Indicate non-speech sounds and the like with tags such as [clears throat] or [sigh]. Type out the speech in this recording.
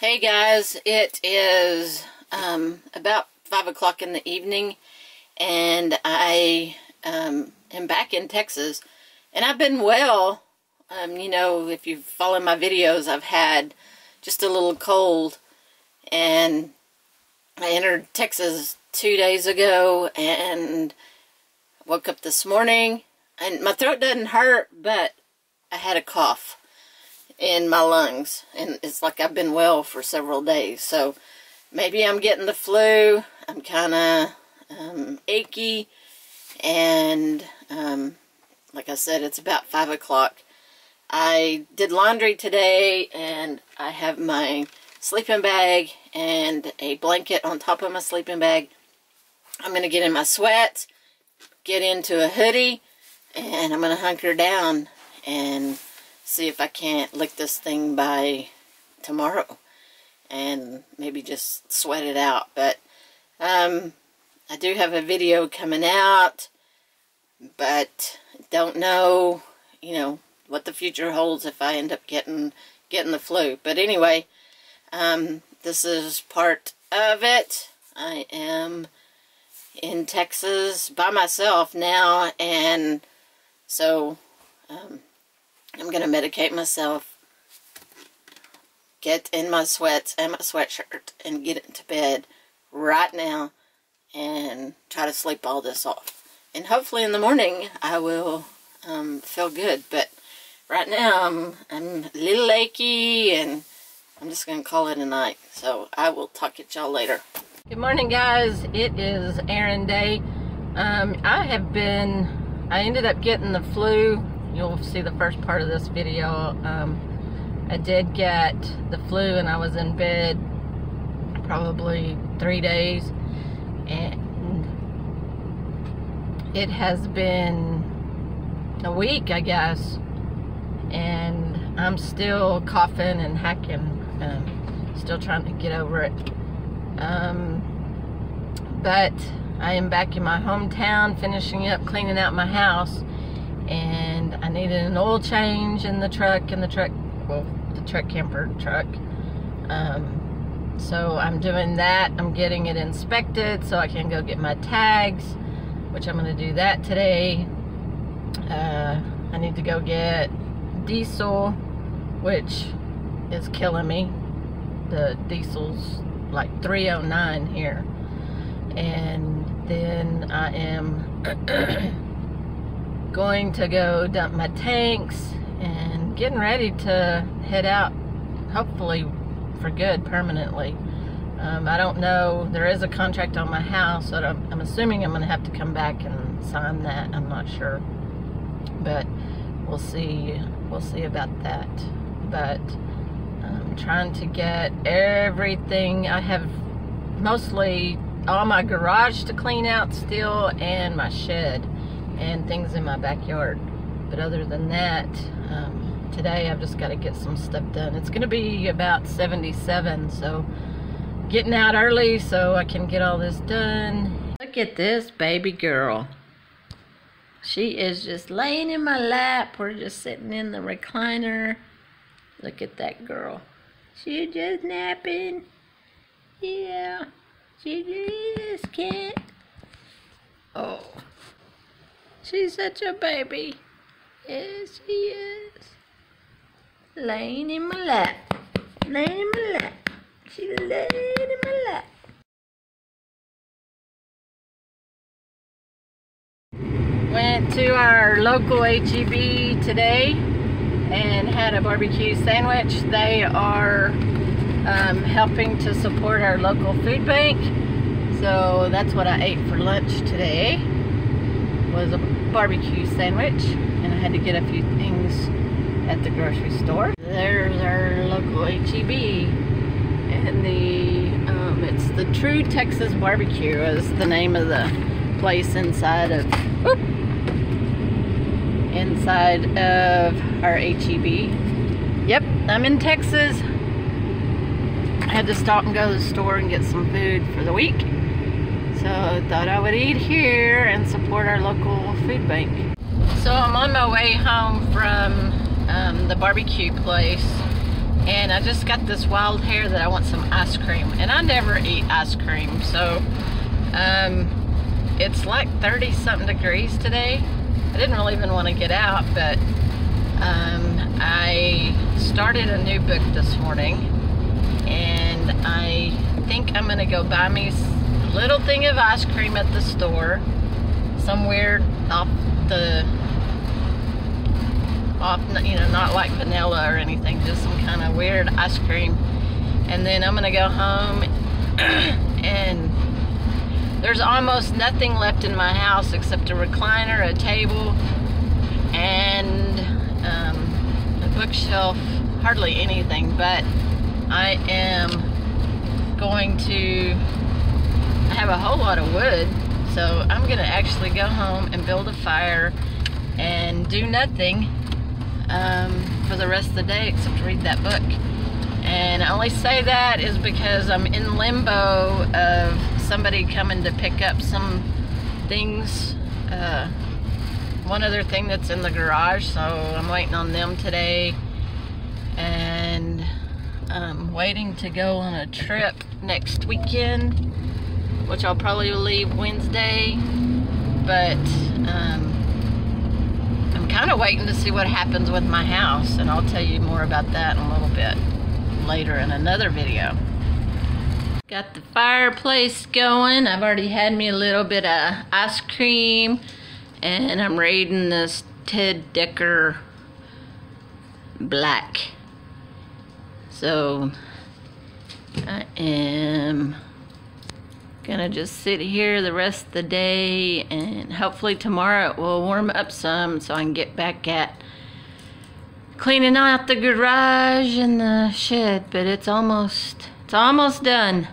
Hey guys, it is um, about 5 o'clock in the evening and I um, am back in Texas. And I've been well. Um, you know, if you've followed my videos, I've had just a little cold. And I entered Texas two days ago and woke up this morning. And my throat doesn't hurt, but I had a cough in my lungs and it's like I've been well for several days. So maybe I'm getting the flu. I'm kind of um, achy and um, like I said, it's about 5 o'clock. I did laundry today and I have my sleeping bag and a blanket on top of my sleeping bag. I'm going to get in my sweats, get into a hoodie, and I'm going to hunker down and see if I can't lick this thing by tomorrow and maybe just sweat it out. But um, I do have a video coming out, but don't know, you know, what the future holds if I end up getting getting the flu. But anyway, um, this is part of it. I am in Texas by myself now, and so um, I'm going to medicate myself, get in my sweats and my sweatshirt, and get into bed right now and try to sleep all this off. And hopefully in the morning I will um, feel good. But right now I'm, I'm a little achy and I'm just going to call it a night. So I will talk to y'all later. Good morning guys. It is errand day. Um, I have been, I ended up getting the flu you'll see the first part of this video. Um, I did get the flu and I was in bed probably three days. And it has been a week I guess. And I'm still coughing and hacking and still trying to get over it. Um, but I am back in my hometown finishing up cleaning out my house and I needed an oil change in the truck, in the truck, well, the truck camper truck. Um, so I'm doing that. I'm getting it inspected so I can go get my tags, which I'm going to do that today. Uh, I need to go get diesel, which is killing me. The diesel's like 309 here. And then I am [clears throat] going to go dump my tanks and getting ready to head out hopefully for good permanently. Um, I don't know there is a contract on my house so I'm, I'm assuming I'm gonna have to come back and sign that I'm not sure. But we'll see we'll see about that. But I'm trying to get everything I have mostly all my garage to clean out still and my shed and things in my backyard. But other than that, um, today I've just got to get some stuff done. It's going to be about 77, so getting out early so I can get all this done. Look at this baby girl. She is just laying in my lap. We're just sitting in the recliner. Look at that girl. She just napping. Yeah, she just can't. Oh. She's such a baby. Yes, she is. Laying in my lap. Laying in my lap. She's laying in my lap. Went to our local HEB today and had a barbecue sandwich. They are um, helping to support our local food bank. So that's what I ate for lunch today was a barbecue sandwich and I had to get a few things at the grocery store. There's our local HEB and the um, it's the True Texas Barbecue is the name of the place inside of whoop, inside of our HEB. Yep, I'm in Texas. I had to stop and go to the store and get some food for the week. So I thought I would eat here and support our local food bank. So I'm on my way home from um, the barbecue place and I just got this wild hair that I want some ice cream and I never eat ice cream so um, it's like 30 something degrees today I didn't really even want to get out but um, I started a new book this morning and I think I'm gonna go buy me little thing of ice cream at the store somewhere off the off, you know, not like vanilla or anything, just some kind of weird ice cream. And then I'm gonna go home [clears throat] and there's almost nothing left in my house except a recliner, a table, and um, a bookshelf, hardly anything, but I am going to I have a whole lot of wood, so I'm gonna actually go home and build a fire and do nothing um, for the rest of the day except read that book. And I only say that is because I'm in limbo of somebody coming to pick up some things. Uh, one other thing that's in the garage, so I'm waiting on them today. And I'm waiting to go on a trip next weekend, which I'll probably leave Wednesday. But um, I'm kind of waiting to see what happens with my house and I'll tell you more about that in a little bit later in another video. Got the fireplace going. I've already had me a little bit of ice cream and I'm reading this Ted Dekker Black. So I am Gonna just sit here the rest of the day and hopefully tomorrow it will warm up some so I can get back at cleaning out the garage and the shed, but it's almost, it's almost done.